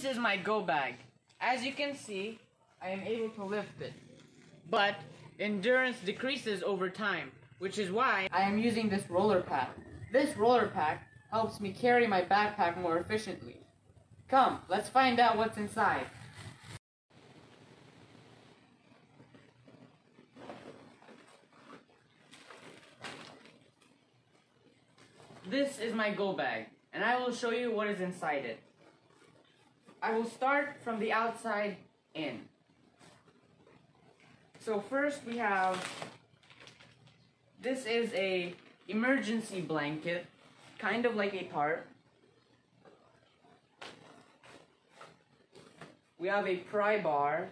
This is my go bag. As you can see, I am able to lift it. But endurance decreases over time, which is why I am using this roller pack. This roller pack helps me carry my backpack more efficiently. Come, let's find out what's inside. This is my go bag, and I will show you what is inside it. I will start from the outside in. So first we have, this is a emergency blanket, kind of like a tarp. We have a pry bar.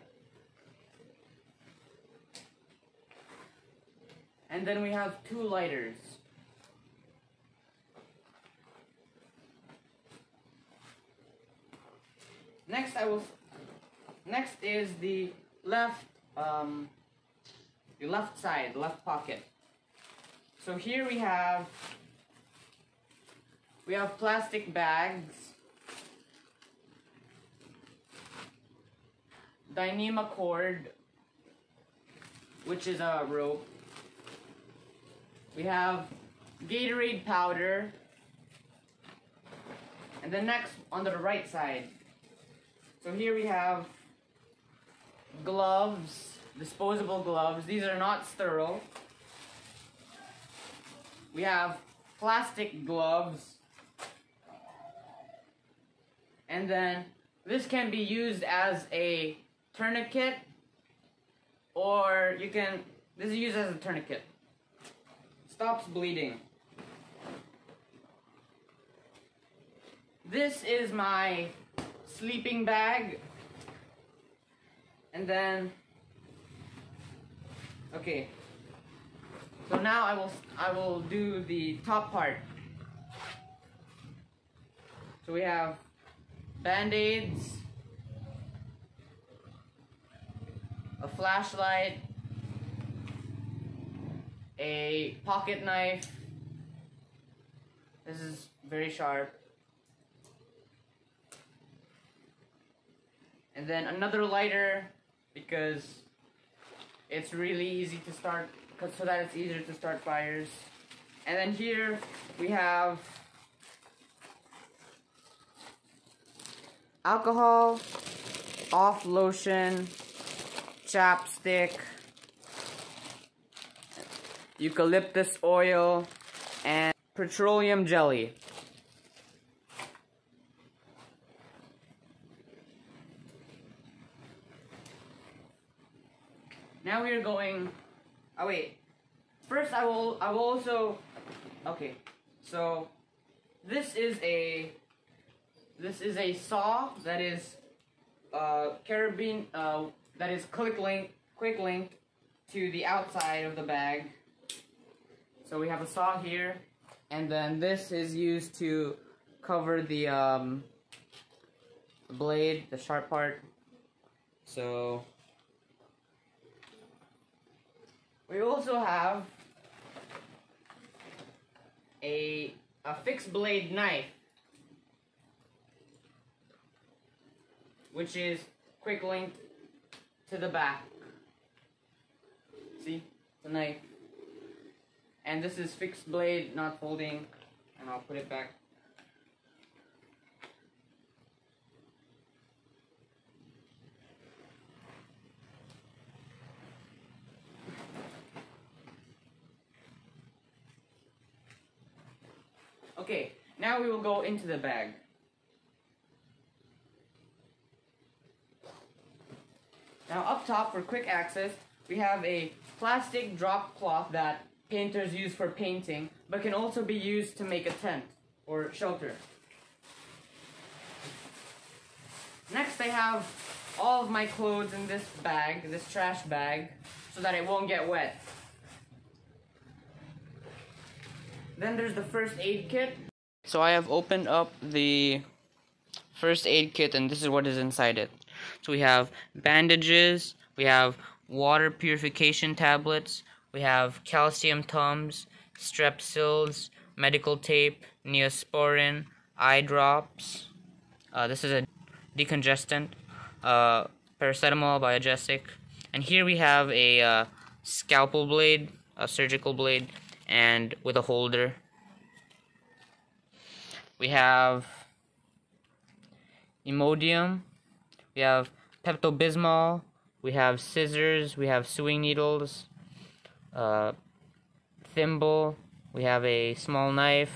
And then we have two lighters. Next, is the left, um, the left side, left pocket. So here we have, we have plastic bags, Dyneema cord, which is a rope. We have Gatorade powder, and then next on the right side, so here we have gloves, disposable gloves. These are not sterile. We have plastic gloves. And then this can be used as a tourniquet or you can, this is used as a tourniquet. Stops bleeding. This is my sleeping bag. And then, okay. So now I will, I will do the top part. So we have band-aids, a flashlight, a pocket knife. This is very sharp. And then another lighter because it's really easy to start so that it's easier to start fires. And then here we have alcohol off lotion chapstick eucalyptus oil and petroleum jelly Now we are going. Oh wait. First, I will. I will also. Okay. So, this is a. This is a saw that is, uh, carabine. Uh, that is quick link. Quick link to the outside of the bag. So we have a saw here, and then this is used to cover the um, blade, the sharp part. So We also have a, a fixed blade knife, which is quick linked to the back. See, the knife. And this is fixed blade, not folding, and I'll put it back Okay, now we will go into the bag. Now up top for quick access, we have a plastic drop cloth that painters use for painting, but can also be used to make a tent or shelter. Next I have all of my clothes in this bag, this trash bag, so that it won't get wet. Then there's the first aid kit. So I have opened up the first aid kit and this is what is inside it. So we have bandages, we have water purification tablets, we have calcium tums, strepsils, medical tape, neosporin, eye drops. Uh, this is a decongestant, uh, paracetamol, biogesic, and here we have a uh, scalpel blade, a surgical blade, and with a holder. We have Imodium, we have Pepto Bismol, we have scissors, we have sewing needles, uh, thimble, we have a small knife,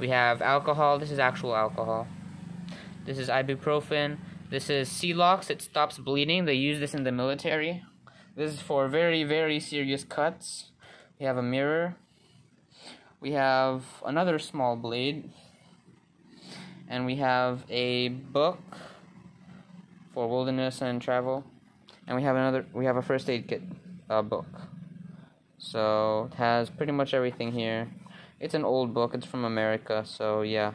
we have alcohol, this is actual alcohol, this is ibuprofen, this is Celox, it stops bleeding, they use this in the military, this is for very, very serious cuts, we have a mirror, we have another small blade, and we have a book for wilderness and travel. And we have another we have a first aid kit uh, book. So it has pretty much everything here. It's an old book. It's from America. So yeah.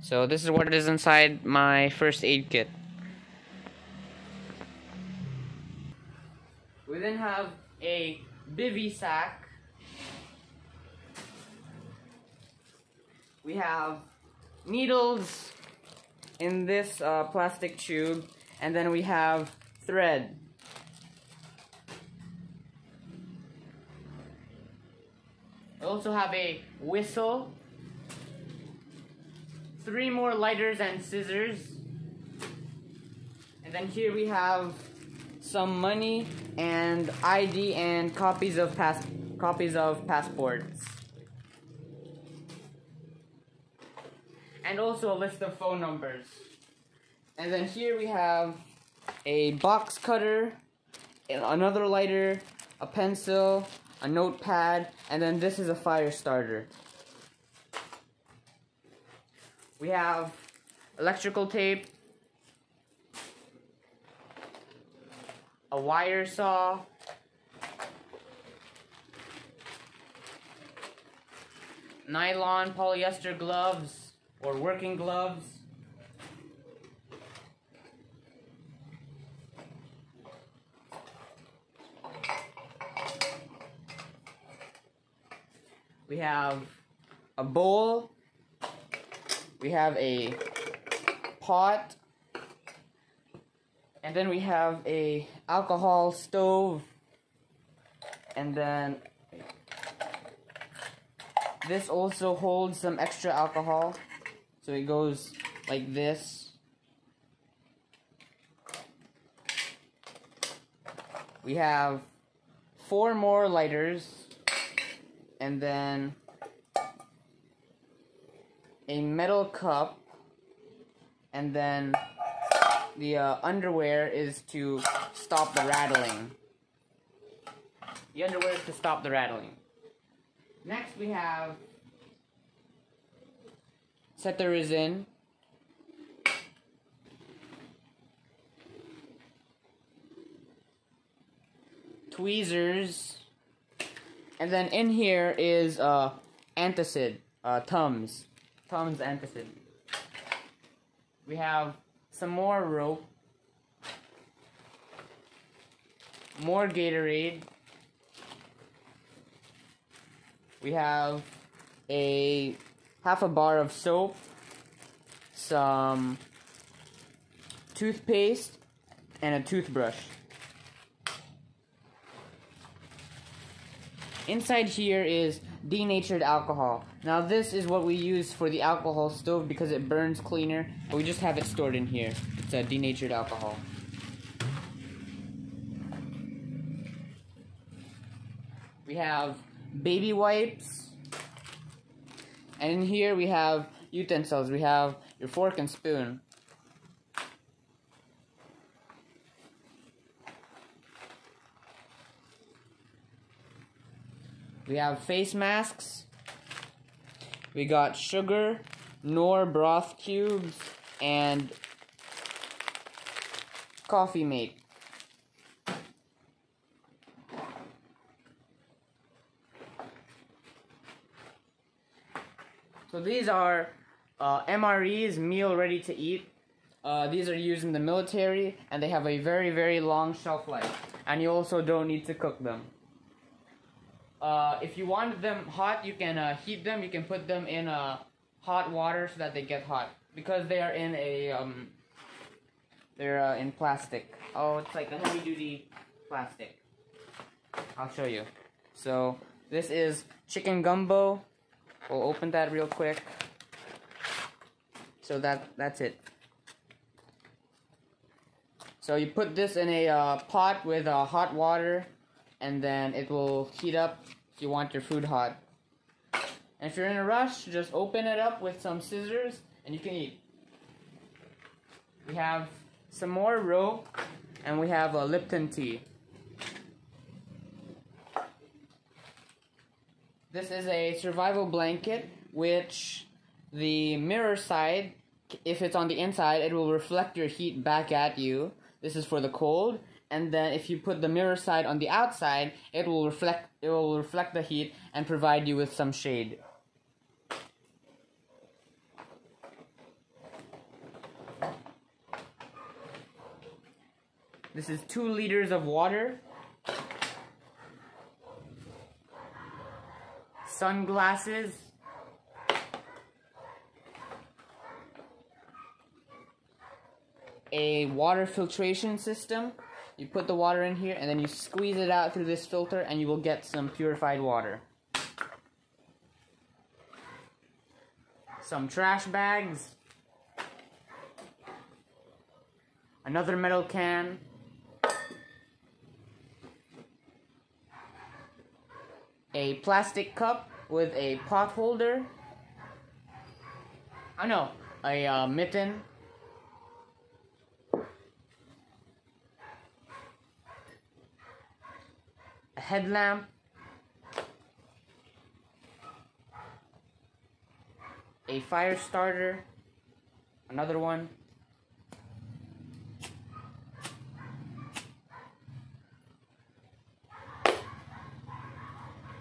So this is what it is inside my first aid kit we then have a bivy sack we have needles in this uh, plastic tube, and then we have thread. We also have a whistle, three more lighters and scissors, and then here we have some money and ID and copies of pass copies of passports. and also a list of phone numbers. And then here we have a box cutter, another lighter, a pencil, a notepad, and then this is a fire starter. We have electrical tape, a wire saw, nylon polyester gloves, or working gloves. We have a bowl. We have a pot. And then we have a alcohol stove. And then this also holds some extra alcohol. So it goes like this. We have four more lighters and then a metal cup and then the uh, underwear is to stop the rattling. The underwear is to stop the rattling. Next we have cetirizine, tweezers, and then in here is uh, antacid, uh, Tums, Tums antacid. We have some more rope, more Gatorade. We have a half a bar of soap, some toothpaste, and a toothbrush. Inside here is denatured alcohol. Now this is what we use for the alcohol stove because it burns cleaner. But we just have it stored in here. It's a denatured alcohol. We have baby wipes, and in here we have utensils. We have your fork and spoon. We have face masks. We got sugar, Knorr broth cubes, and coffee mate. So these are uh, MREs, meal ready to eat. Uh, these are used in the military, and they have a very, very long shelf life. And you also don't need to cook them. Uh, if you want them hot, you can uh, heat them. You can put them in uh, hot water so that they get hot because they are in a um, they're uh, in plastic. Oh, it's like a heavy duty plastic. I'll show you. So this is chicken gumbo. We'll open that real quick. So that that's it. So you put this in a uh, pot with hot water, and then it will heat up you want your food hot. And if you're in a rush, just open it up with some scissors, and you can eat. We have some more roe, and we have a Lipton tea. This is a survival blanket, which the mirror side, if it's on the inside, it will reflect your heat back at you. This is for the cold. And then if you put the mirror side on the outside, it will reflect it will reflect the heat and provide you with some shade. This is two liters of water. Sunglasses. A water filtration system. You put the water in here and then you squeeze it out through this filter and you will get some purified water. Some trash bags. Another metal can. a plastic cup with a pot holder. I know, a uh, mitten. Headlamp. A fire starter. Another one.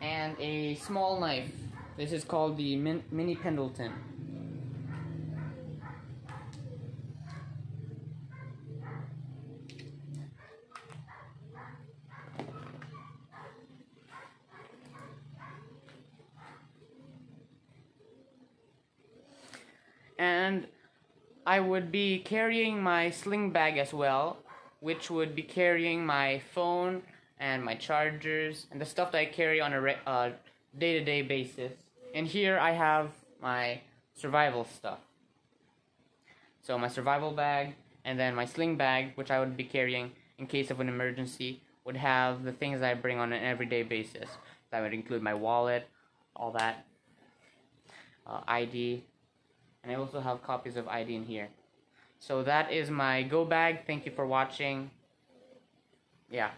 and a small knife. This is called the Min Mini Pendleton. And I would be carrying my sling bag as well, which would be carrying my phone, and my chargers and the stuff that I carry on a uh, day-to-day basis. And here I have my survival stuff. So my survival bag and then my sling bag, which I would be carrying in case of an emergency, would have the things I bring on an everyday basis. That would include my wallet, all that, uh, ID, and I also have copies of ID in here. So that is my go bag. Thank you for watching. Yeah.